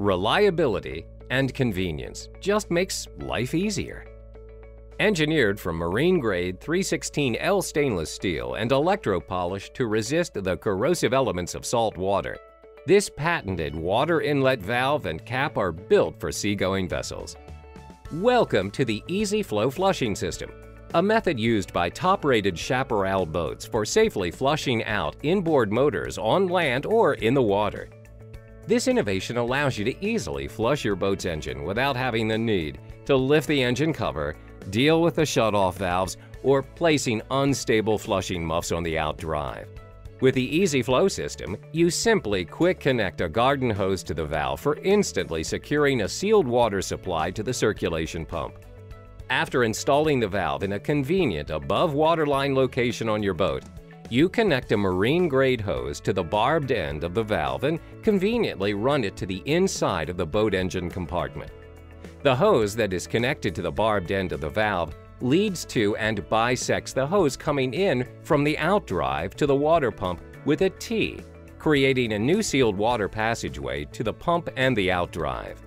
reliability, and convenience just makes life easier. Engineered from marine-grade 316L stainless steel and electro-polished to resist the corrosive elements of salt water, this patented water inlet valve and cap are built for seagoing vessels. Welcome to the Easy Flow Flushing System, a method used by top-rated chaparral boats for safely flushing out inboard motors on land or in the water. This innovation allows you to easily flush your boat's engine without having the need to lift the engine cover deal with the shutoff valves, or placing unstable flushing muffs on the outdrive. With the Easy Flow system, you simply quick connect a garden hose to the valve for instantly securing a sealed water supply to the circulation pump. After installing the valve in a convenient above waterline location on your boat, you connect a marine-grade hose to the barbed end of the valve and conveniently run it to the inside of the boat engine compartment. The hose that is connected to the barbed end of the valve leads to and bisects the hose coming in from the outdrive to the water pump with a T, creating a new sealed water passageway to the pump and the outdrive.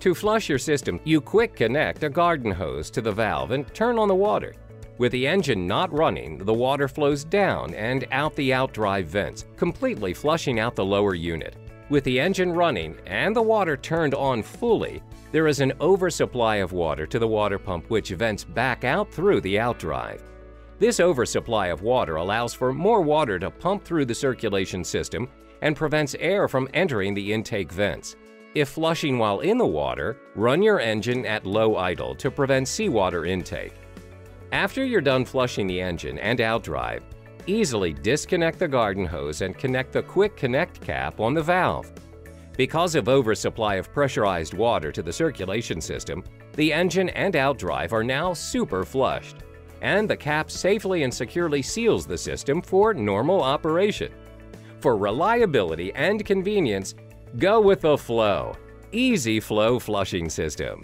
To flush your system, you quick connect a garden hose to the valve and turn on the water. With the engine not running, the water flows down and out the outdrive vents, completely flushing out the lower unit. With the engine running and the water turned on fully, there is an oversupply of water to the water pump which vents back out through the outdrive. This oversupply of water allows for more water to pump through the circulation system and prevents air from entering the intake vents. If flushing while in the water, run your engine at low idle to prevent seawater intake. After you're done flushing the engine and outdrive, easily disconnect the garden hose and connect the quick connect cap on the valve. Because of oversupply of pressurized water to the circulation system, the engine and outdrive are now super flushed, and the cap safely and securely seals the system for normal operation. For reliability and convenience, go with the Flow, Easy Flow Flushing System.